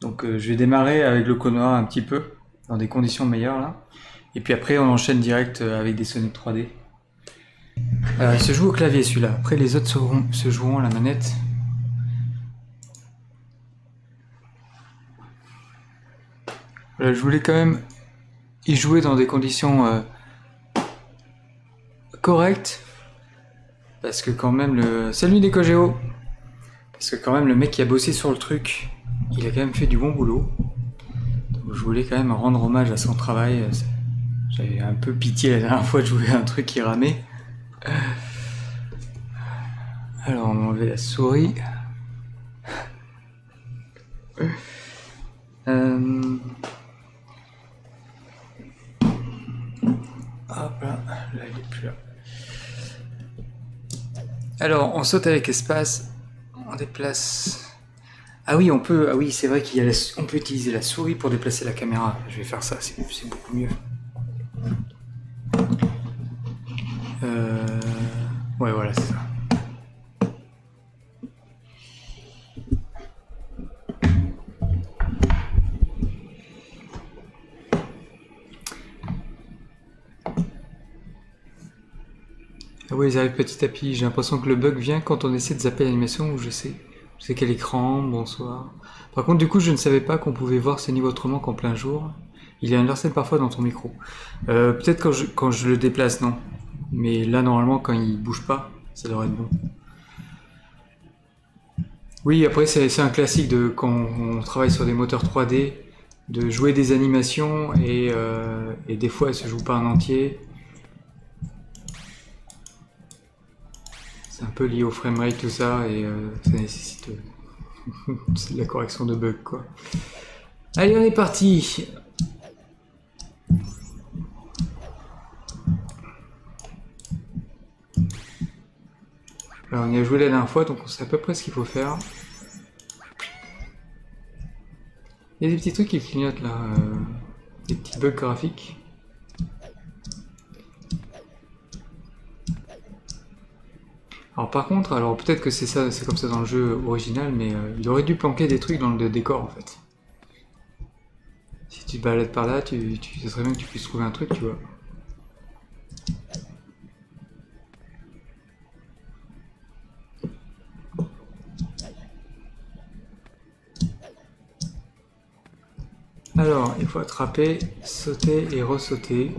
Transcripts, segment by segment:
Donc euh, je vais démarrer avec le Konoha un petit peu, dans des conditions meilleures là. Et puis après on enchaîne direct euh, avec des Sonic 3D. Alors il se joue au clavier celui-là. Après les autres seront- se joueront à la manette. Voilà, je voulais quand même y jouer dans des conditions euh, correctes. Parce que quand même le... Salut Kogeo Parce que quand même le mec qui a bossé sur le truc, il a quand même fait du bon boulot. Je voulais quand même rendre hommage à son travail. J'avais un peu pitié la dernière fois de jouer à un truc qui ramait. Alors on va enlever la souris. Euh... Hop là, là il est plus là. Alors on saute avec espace, on déplace. Ah oui. Ah oui, c'est vrai qu'il la- on peut utiliser la souris pour déplacer la caméra. Je vais faire ça, c'est beaucoup mieux. Euh... Ouais, voilà, c'est ça. Ah ouais, ils arrivent petit à petit. J'ai l'impression que le bug vient quand on essaie de zapper l'animation où je sais. Sais quel écran, bonsoir. Par contre, du coup, je ne savais pas qu'on pouvait voir ces niveaux autrement qu'en plein jour. Il y a un larcène parfois dans ton micro. Euh, Peut-être quand je, quand je le déplace, non. Mais là, normalement, quand il bouge pas, ça devrait être bon. Oui, après, c'est c'est un classique de quand on travaille sur des moteurs 3D, de jouer des animations et, euh, et des fois, elles se jouent pas en entier. C'est un peu lié au framerate, tout ça, et euh, ça nécessite euh, de la correction de bugs, quoi. Allez, on est parti Alors, on y a joué la dernière fois, donc on sait à peu près ce qu'il faut faire. Il y a des petits trucs qui clignotent là, euh, des petits bugs graphiques. Alors par contre, alors peut-être que c'est ça, c'est comme ça dans le jeu original, mais euh, il aurait dû planquer des trucs dans le décor en fait. Si tu te balades par là, tu, ce serait bien que tu puisses trouver un truc, tu vois. Alors, il faut attraper, sauter et ressauter.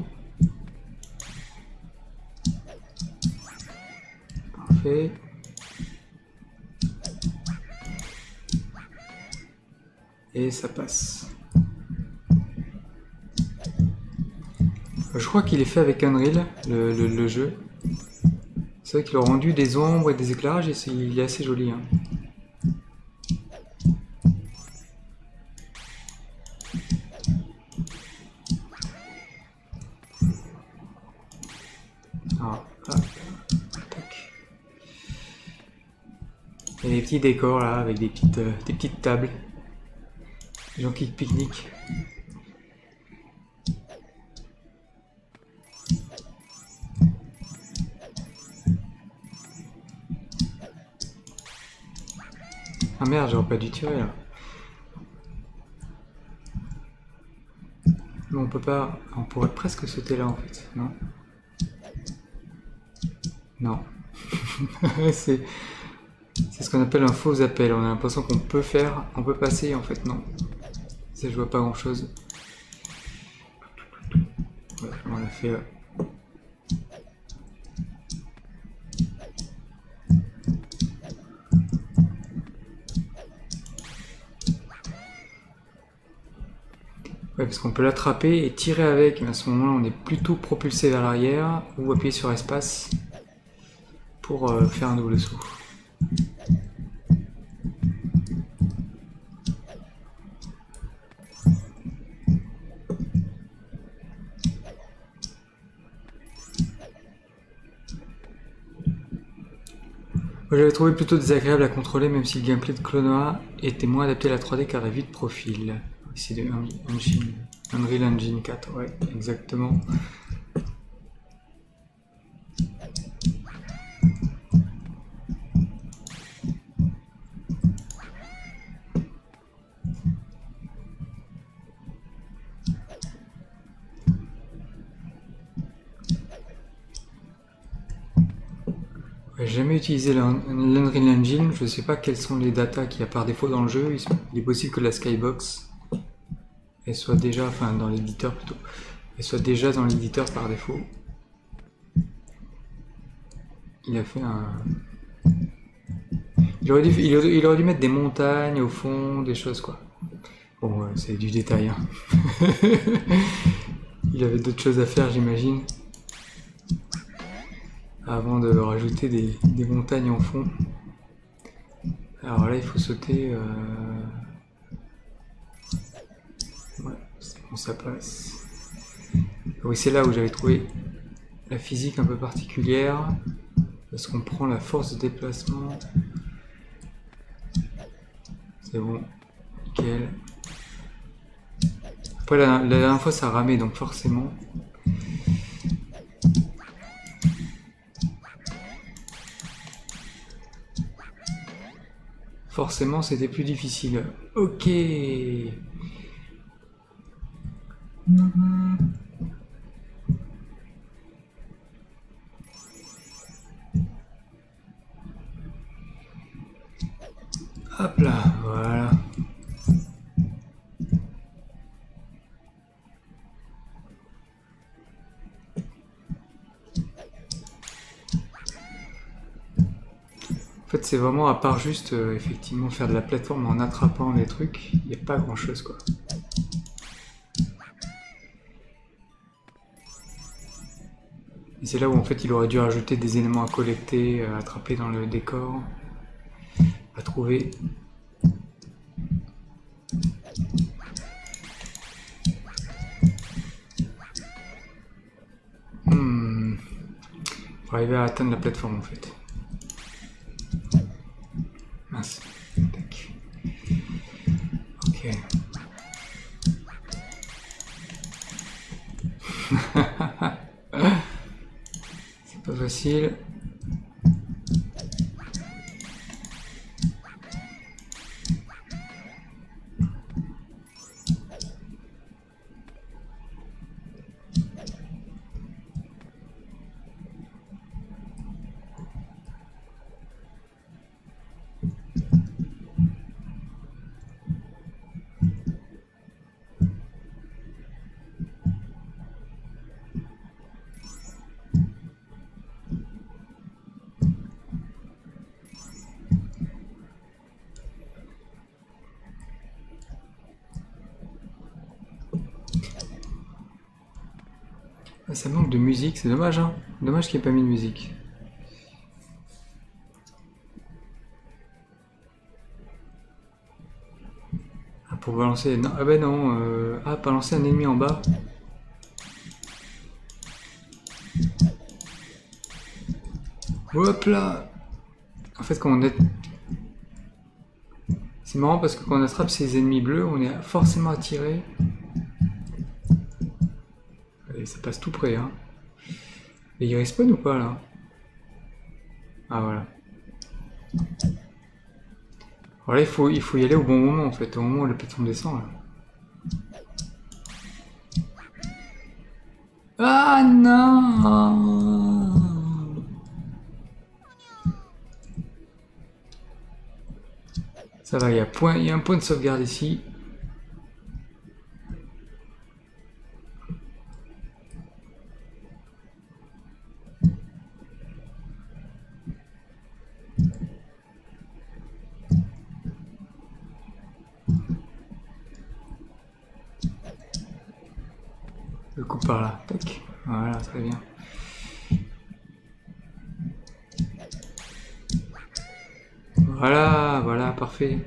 Et ça passe. Je crois qu'il est fait avec Unreal, le, le- jeu. C'est vrai qu'il a rendu des ombres et des éclairages et c'est- il est assez joli. hein. Décors là avec des petites, euh, des petites tables. Des gens qui pique-niquent. Ah merde, j'aurais pas dû tirer là. On peut pas. On pourrait presque sauter là en fait, non? Non. c'est. C'est ce qu'on appelle un faux appel. On a l'impression qu'on peut faire, on peut passer, en fait non. Ça je vois pas grand chose. on a fait. Ouais, parce qu'on peut l'attraper et tirer avec, mais à ce moment-là, on est plutôt propulsé vers l'arrière ou appuyer sur espace pour euh, faire un double saut. J'avais trouvé plutôt désagréable à contrôler, même si le gameplay de Clonoa était moins adapté à la 3D car la vue de profil. Ici, de Unreal Engine 4, ouais, exactement. Jamais utilisé l'Unreal Engine, je sais pas quelles sont les datas qu'il y a par défaut dans le jeu. Il est possible que la Skybox elle soit déjà, enfin dans l'éditeur plutôt, elle soit déjà dans l'éditeur par défaut. Il a fait un... Il aurait, dû, il aurait dû mettre des montagnes au fond, des choses quoi. Bon, c'est du détail. Hein. il avait d'autres choses à faire, j'imagine. Avant de rajouter des, montagnes en fond. Alors là, il faut sauter... Euh... Bon, ça passe. Oui, c'est là où j'avais trouvé la physique un peu particulière. Parce qu'on prend la force de déplacement. C'est bon. Nickel. Après, la, dernière fois, ça ramait, donc forcément... Forcément, c'était plus difficile. Ok. En fait, c'est vraiment, à part juste, euh, effectivement, faire de la plateforme en attrapant les trucs, il n'y a pas grand-chose, quoi. Et c'est là où, en fait, il aurait dû rajouter des éléments à collecter, à attraper dans le décor à trouver. Hmm. Pour arriver à atteindre la plateforme en fait. C'est ça manque de musique, c'est dommage, hein Dommage qu'il n'y ait pas mis de musique. Ah, pour balancer... Non, ah ben non, euh... ah, balancer un ennemi en bas. Hop là En fait, quand on est... C'est marrant parce que quand on attrape ces ennemis bleus, on est forcément attiré ça passe tout près. Hein. Et il respawn ou pas là? Ah voilà. Alors là, il faut, il faut y aller au bon moment en fait, au moment où la plateforme descend là. Ah non Ça va, il y, point, il y a un point de sauvegarde ici. Très bien. Voilà, voilà, parfait.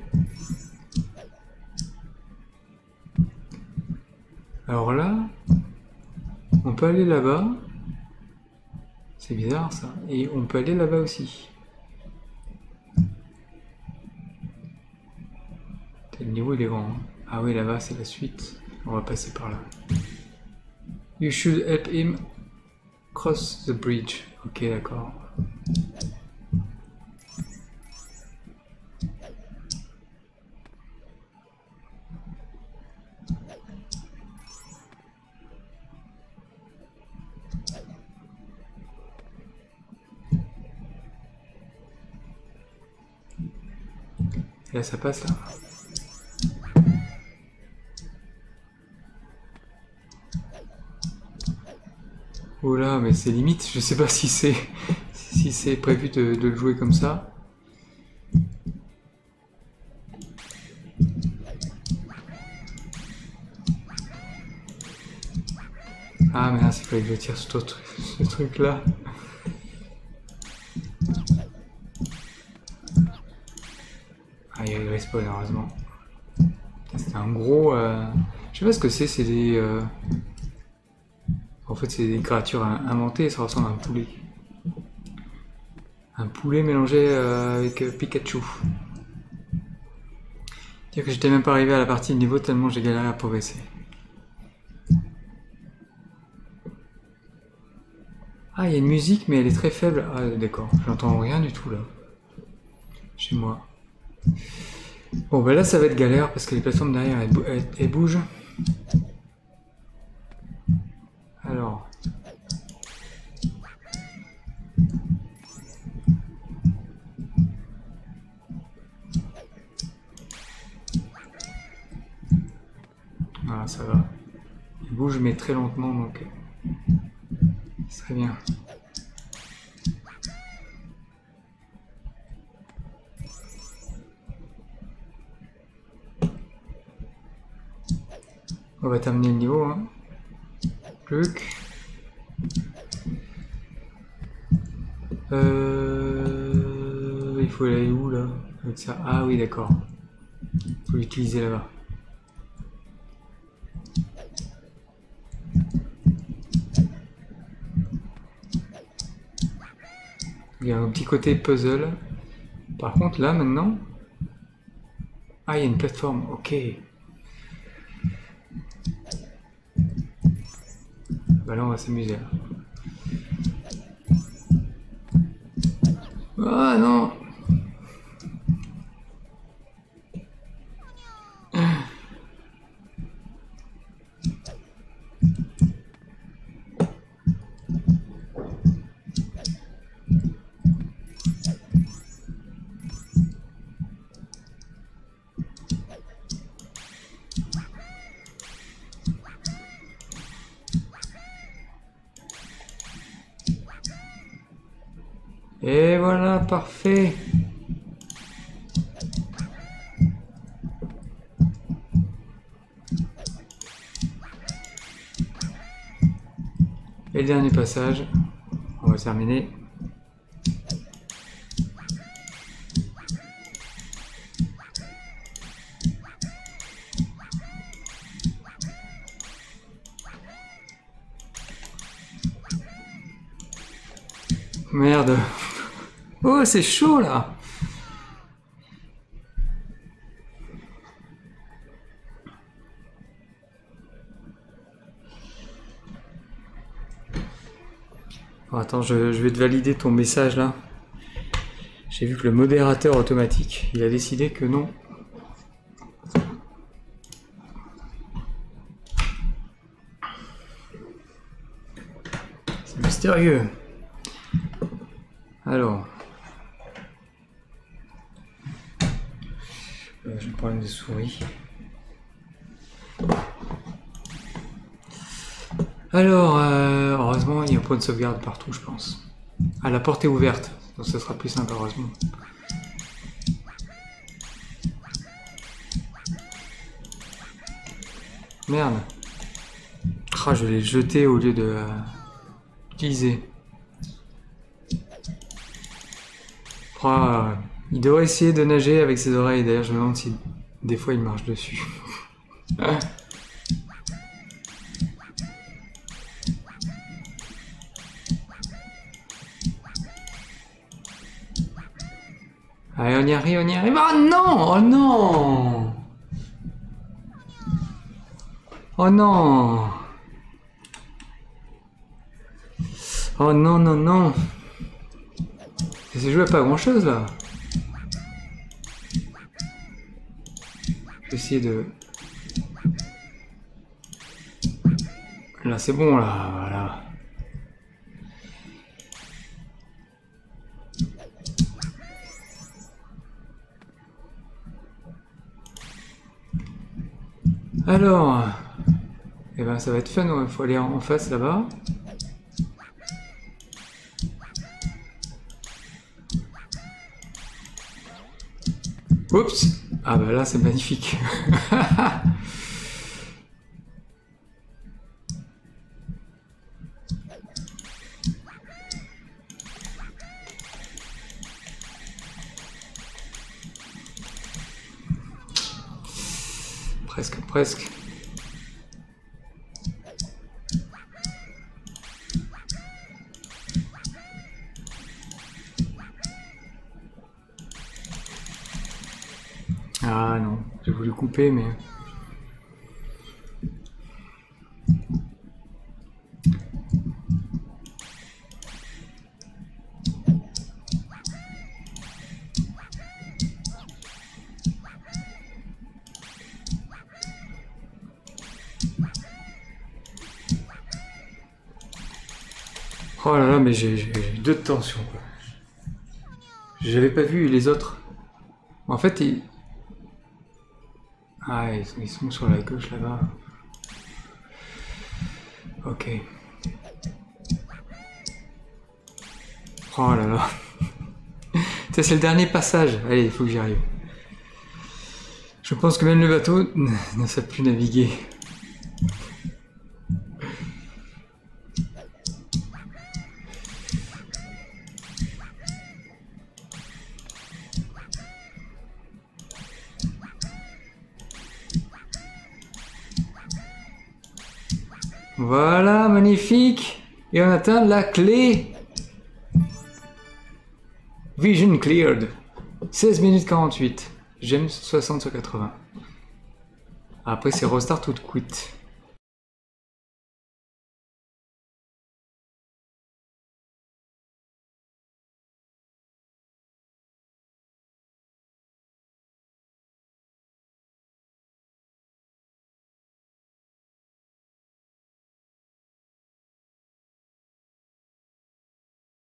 Alors là, on peut aller là-bas. C'est bizarre ça. Et on peut aller là-bas aussi. Le niveau il est grand. Hein. Ah oui, là-bas c'est la suite. On va passer par là. You should help him Cross the bridge. Ok, d'accord. Là, ça passe là. Oh là, mais c'est limite. Je sais pas si c'est si c'est prévu de, le jouer comme ça. Ah mais là, c'est pas que je tire ce, ce truc là. Ah, il y a le respawn, heureusement. C'était un gros... Euh... Je sais pas ce que c'est, c'est des... Euh... C'est des créatures inventées, ça ressemble à un poulet. Un poulet mélangé euh, avec euh, Pikachu. Dire que j'étais même pas arrivé à la partie de niveau tellement j'ai galéré à progresser. Ah, il y a une musique, mais elle est très faible. Ah, d'accord. J'entends rien du tout là. Chez moi. Bon, ben là, ça va être galère parce que les plateformes derrière, elles, bougent. Alors. Voilà, ça va. Il bouge mais très lentement, donc très bien. On va terminer le niveau. Hein. Euh... Il faut aller où là? Avec ça. Ah oui d'accord. Il faut l'utiliser là-bas. Il y a un petit côté puzzle. Par contre là maintenant... Ah il y a une plateforme, ok. Bah là, on va s'amuser. Ah non Et voilà, parfait. Et dernier passage, on va terminer. Merde. Oh, c'est chaud là attends, je, vais te valider ton message là. J'ai vu que le modérateur automatique, il a décidé que non. C'est mystérieux. Alors. Des souris. Alors, euh, heureusement, il y a un point de sauvegarde partout, je pense. Ah, la porte est ouverte, donc ça sera plus simple, heureusement. Merde. Ah, je l'ai jeté au lieu de euh, utiliser. Ah, il devrait essayer de nager avec ses oreilles. D'ailleurs, je me demande si des fois il marche dessus. Allez, on y arrive, on y arrive. Oh non Oh non Oh non Oh non, non, non C'est joué à pas grand chose là Essayer de... Là, c'est bon, là, voilà. Alors, eh ben ça va être fun, il faut aller en face là-bas. Oups ah bah là c'est magnifique Presque, presque. Ah non, j'ai voulu couper, mais... Oh là là, mais j'ai j'ai deux de tension. quoi. J'avais pas vu les autres. En fait, ils... Ah, ils sont, sur la gauche là-bas. Ok. Oh là là. Ça, c'est le dernier passage. Allez, il faut que j'y arrive. Je pense que même le bateau ne sait plus naviguer. Voilà, magnifique. Et on atteint la clé. Vision cleared. 16 minutes 48. J'aime 60 sur 80. Après, c'est restart ou quit.